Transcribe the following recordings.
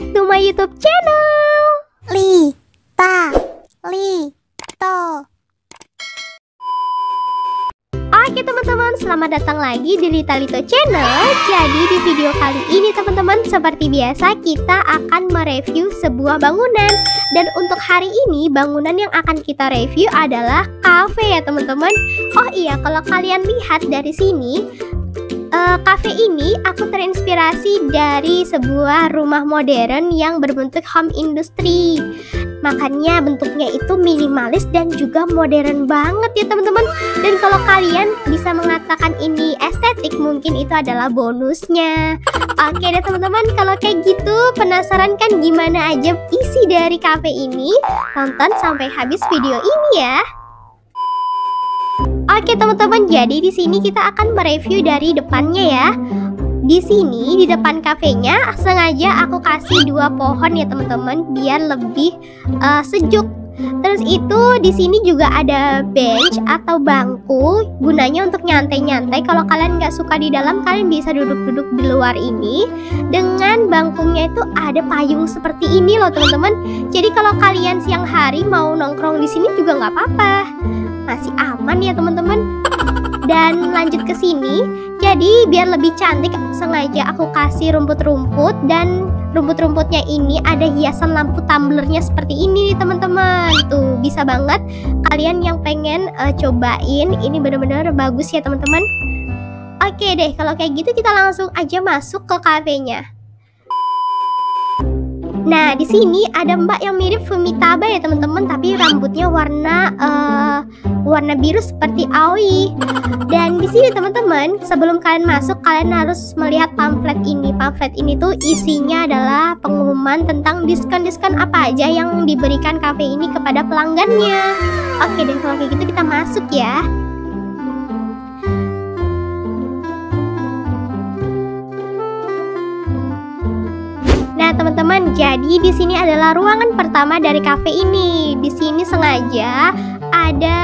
back to my YouTube channel. Li, ta, li, to. Oke teman-teman, selamat datang lagi di Lita Lito Channel. Jadi di video kali ini teman-teman, seperti biasa kita akan mereview sebuah bangunan. Dan untuk hari ini, bangunan yang akan kita review adalah cafe ya teman-teman. Oh iya, kalau kalian lihat dari sini, uh, cafe ini aku terinspirasi dari sebuah rumah modern yang berbentuk home industry. Makanya bentuknya itu minimalis dan juga modern banget ya teman-teman. Dan kalau kalian bisa mengatakan ini estetik, mungkin itu adalah bonusnya. Oke deh teman-teman, kalau kayak gitu penasaran kan gimana aja isi dari cafe ini? Tonton sampai habis video ini ya. Oke teman-teman, jadi di sini kita akan mereview dari depannya ya. Di sini di depan kafenya sengaja aku kasih dua pohon ya teman-teman biar lebih uh, sejuk. Terus itu di sini juga ada bench atau bangku gunanya untuk nyantai-nyantai. Kalau kalian nggak suka di dalam, kalian bisa duduk-duduk di luar ini. Dengan bangkunya itu ada payung seperti ini loh teman-teman. Jadi kalau kalian siang hari mau nongkrong di sini juga nggak apa-apa masih aman ya teman-teman. Dan lanjut ke sini. Jadi biar lebih cantik sengaja aku kasih rumput-rumput. Dan rumput-rumputnya ini ada hiasan lampu tumblernya seperti ini nih teman-teman. Tuh bisa banget. Kalian yang pengen uh, cobain ini bener-bener bagus ya teman-teman. Oke deh kalau kayak gitu kita langsung aja masuk ke kafenya Nah, di sini ada mbak yang mirip Fumitaba ya teman-teman, tapi rambutnya warna uh, warna biru seperti Aoi. Dan di sini teman-teman, sebelum kalian masuk kalian harus melihat pamflet ini. Pamflet ini tuh isinya adalah pengumuman tentang diskon-diskon apa aja yang diberikan cafe ini kepada pelanggannya. Oke deh, kalau kayak gitu kita masuk ya. Teman-teman, jadi di sini adalah ruangan pertama dari cafe ini. Di sini sengaja ada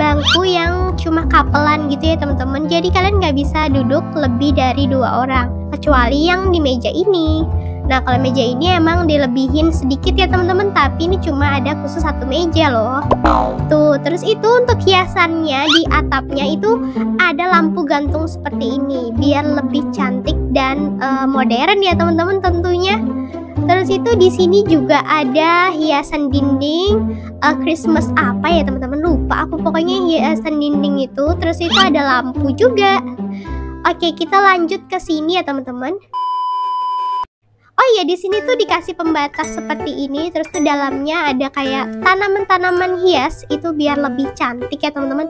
bangku yang cuma kapelan gitu ya teman-teman. Jadi kalian nggak bisa duduk lebih dari dua orang, kecuali yang di meja ini. Nah kalau meja ini emang dilebihin sedikit ya teman-teman. Tapi ini cuma ada khusus satu meja loh. Tuh terus itu untuk hiasannya di atapnya itu ada lampu gantung seperti ini. Biar lebih cantik dan uh, modern ya teman-teman tentunya. Terus itu di sini juga ada hiasan dinding. Uh, Christmas apa ya teman-teman? Lupa aku pokoknya hiasan dinding itu. Terus itu ada lampu juga. Oke kita lanjut ke sini ya teman-teman. Oh iya di sini tuh dikasih pembatas seperti ini, terus tuh dalamnya ada kayak tanaman-tanaman hias itu biar lebih cantik ya teman-teman.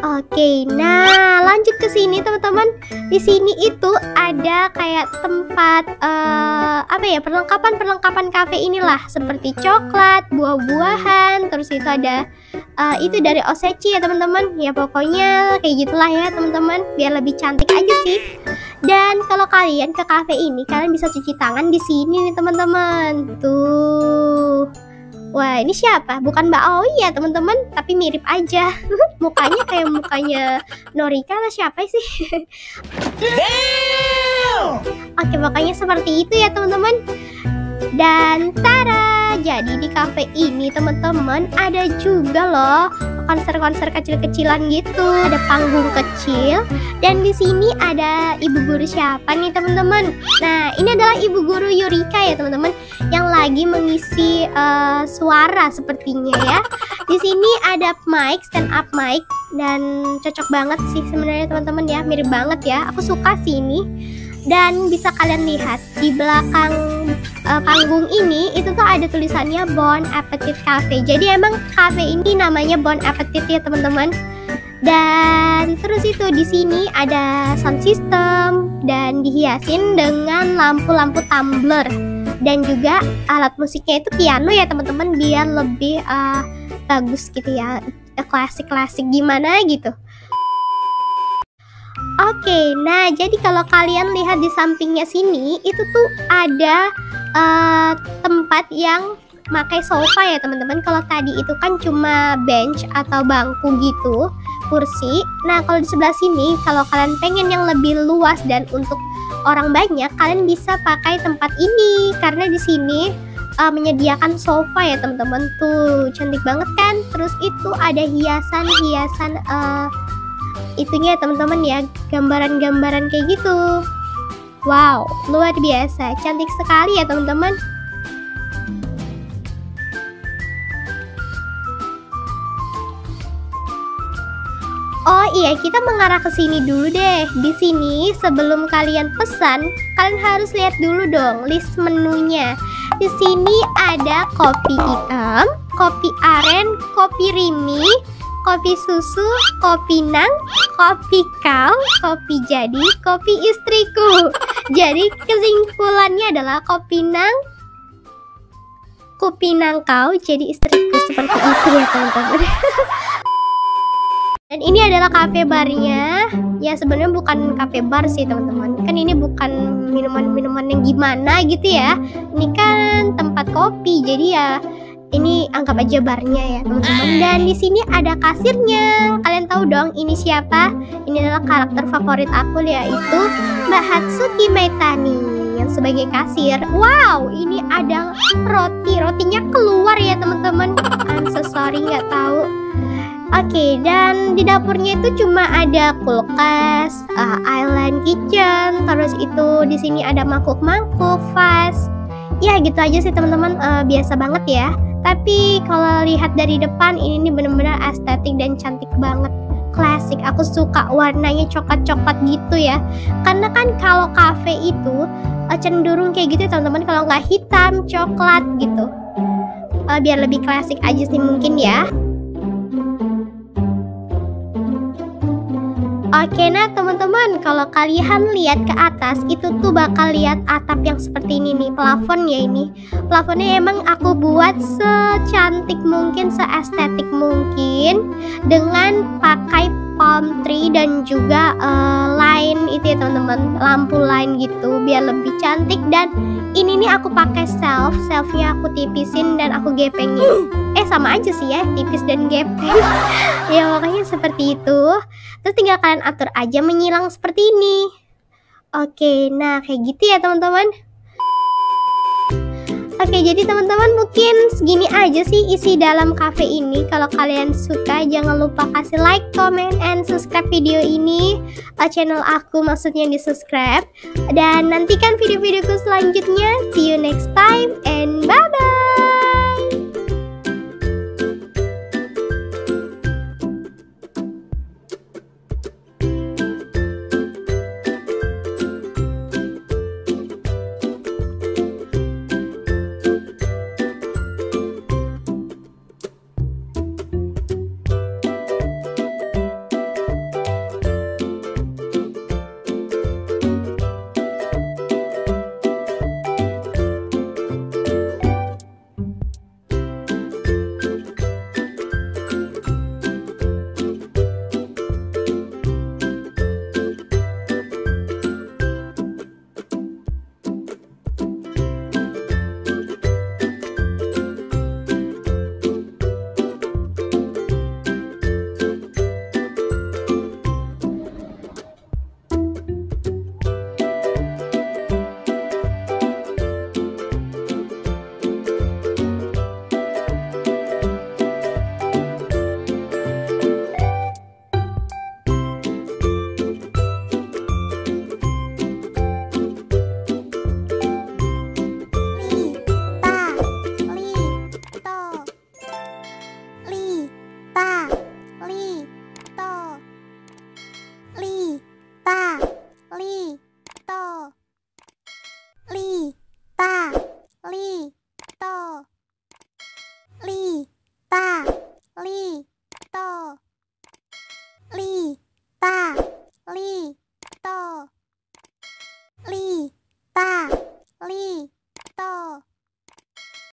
Oke, nah lanjut ke sini teman-teman. Di sini itu ada kayak tempat uh, apa ya perlengkapan-perlengkapan kafe inilah seperti coklat, buah-buahan, terus itu ada uh, itu dari Osechi ya teman-teman. Ya pokoknya kayak gitulah ya teman-teman, biar lebih cantik aja sih. Dan kalau kalian ke cafe ini, kalian bisa cuci tangan di sini nih teman-teman. Tuh. Wah, ini siapa? Bukan Mbak Oi ya, teman-teman, tapi mirip aja. mukanya kayak mukanya Norika lah siapa sih? Oke, makanya seperti itu ya, teman-teman. Dan tara, jadi di cafe ini teman-teman ada juga loh konser-konser kecil-kecilan gitu. Ada panggung kecil dan di sini ada ibu guru siapa nih teman-teman? Nah, ini adalah ibu guru Yurika ya teman-teman yang lagi mengisi uh, suara sepertinya ya. Di sini ada mic stand up mic dan cocok banget sih sebenarnya teman-teman ya, mirip banget ya. Aku suka sih ini dan bisa kalian lihat di belakang uh, panggung ini itu tuh ada tulisannya Bon Appetit Cafe. Jadi emang cafe ini namanya Bon Appetit ya teman-teman. Dan terus itu di sini ada sound system dan dihiasin dengan lampu-lampu tumbler. Dan juga alat musiknya itu piano ya teman-teman biar lebih uh, bagus gitu ya. Klasik-klasik gimana gitu Oke, nah jadi kalau kalian lihat di sampingnya sini itu tuh ada uh, tempat yang pakai sofa ya teman-teman. Kalau tadi itu kan cuma bench atau bangku gitu, kursi. Nah kalau di sebelah sini kalau kalian pengen yang lebih luas dan untuk orang banyak kalian bisa pakai tempat ini karena di sini uh, menyediakan sofa ya teman-teman tuh cantik banget kan terus itu ada hiasan-hiasan uh, itunya teman-teman ya gambaran-gambaran kayak gitu wow luar biasa cantik sekali ya teman-teman Oh iya, kita mengarah ke sini dulu deh. Di sini sebelum kalian pesan, kalian harus lihat dulu dong list menunya. Di sini ada kopi hitam, kopi aren, kopi rimi, kopi susu, kopi nang, kopi kau, kopi jadi, kopi istriku. Jadi kesimpulannya adalah kopi nang, kopi nang kau jadi istriku seperti itu ya teman-teman. Dan ini adalah cafe barnya. Ya sebenarnya bukan cafe bar sih teman-teman. Kan ini bukan minuman-minuman yang gimana gitu ya. Ini kan tempat kopi. Jadi ya ini anggap aja barnya ya teman-teman. Dan di sini ada kasirnya. Kalian tahu dong ini siapa? Ini adalah karakter favorit aku yaitu Mbak Hatsuki Maitani yang sebagai kasir. Wow, ini ada roti. Rotinya keluar ya teman-teman. I'm so sorry nggak tahu Oke, dan di dapurnya itu cuma ada kulkas, uh, island kitchen, terus itu di sini ada mangkuk-mangkuk, vas. Ya gitu aja sih teman-teman, uh, biasa banget ya. Tapi kalau lihat dari depan ini nih bener-bener estetik dan cantik banget. Klasik, aku suka warnanya coklat-coklat gitu ya. Karena kan kalau cafe itu uh, cenderung kayak gitu teman-teman, kalau nggak hitam, coklat gitu. Uh, biar lebih klasik aja sih mungkin ya. Oke, nah teman-teman, kalau kalian lihat ke atas, itu tuh bakal lihat atap yang seperti ini nih, plafon ya ini. Plafonnya emang aku buat secantik mungkin, seestetik mungkin, dengan pakai palm tree dan juga uh, line itu ya teman-teman, lampu line gitu, biar lebih cantik. Dan ini nih aku pakai self. Selfnya aku tipisin dan aku gepengin. Eh sama aja sih ya tipis dan gepeng. Ya makanya seperti itu. Terus tinggal kalian atur aja menyilang seperti ini. Oke nah kayak gitu ya teman-teman Oke, jadi teman-teman mungkin segini aja sih isi dalam cafe ini. Kalau kalian suka, jangan lupa kasih like, comment, and subscribe video ini. Uh, channel aku maksudnya di subscribe. Dan nantikan video-videoku selanjutnya. See you next time, and bye-bye!